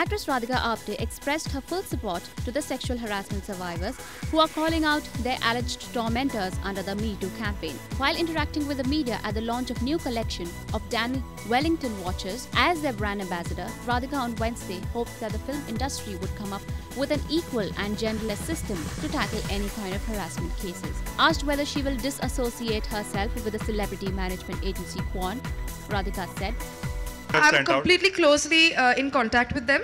Actress Radhika Apte expressed her full support to the sexual harassment survivors who are calling out their alleged tormentors under the Me Too campaign. While interacting with the media at the launch of new collection of Daniel Wellington watches as their brand ambassador, Radhika on Wednesday hoped that the film industry would come up with an equal and genderless system to tackle any kind of harassment cases. Asked whether she will disassociate herself with the celebrity management agency Kwan, Radhika said, I'm sent out. completely closely uh, in contact with them.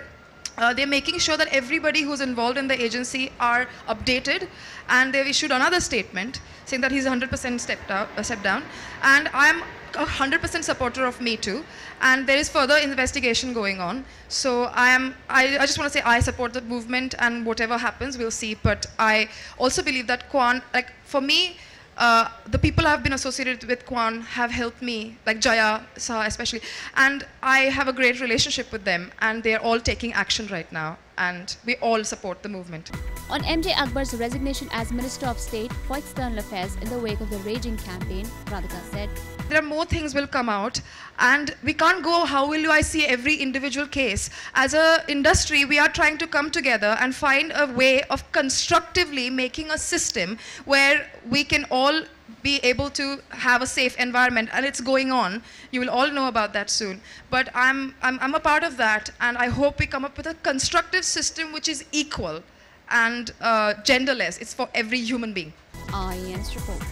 Uh, they're making sure that everybody who's involved in the agency are updated, and they've issued another statement saying that he's 100% stepped out, uh, stepped down. And I'm a 100% supporter of Me Too, and there is further investigation going on. So I am. I, I just want to say I support the movement, and whatever happens, we'll see. But I also believe that Kwan, like for me, uh, the people I've been associated with Kwan have helped me, like Jaya especially, and I have a great relationship with them, and they're all taking action right now, and we all support the movement. On MJ Akbar's resignation as Minister of State for External Affairs in the wake of the raging campaign, Radhika said, There are more things will come out, and we can't go. How will I see every individual case? As a industry, we are trying to come together and find a way of constructively making a system where we can all be able to have a safe environment and it's going on you will all know about that soon but I'm, I'm i'm a part of that and i hope we come up with a constructive system which is equal and uh, genderless it's for every human being IANS report.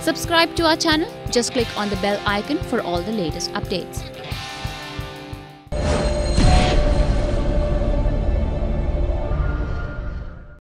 Subscribe to our channel. Just click on the bell icon for all the latest updates.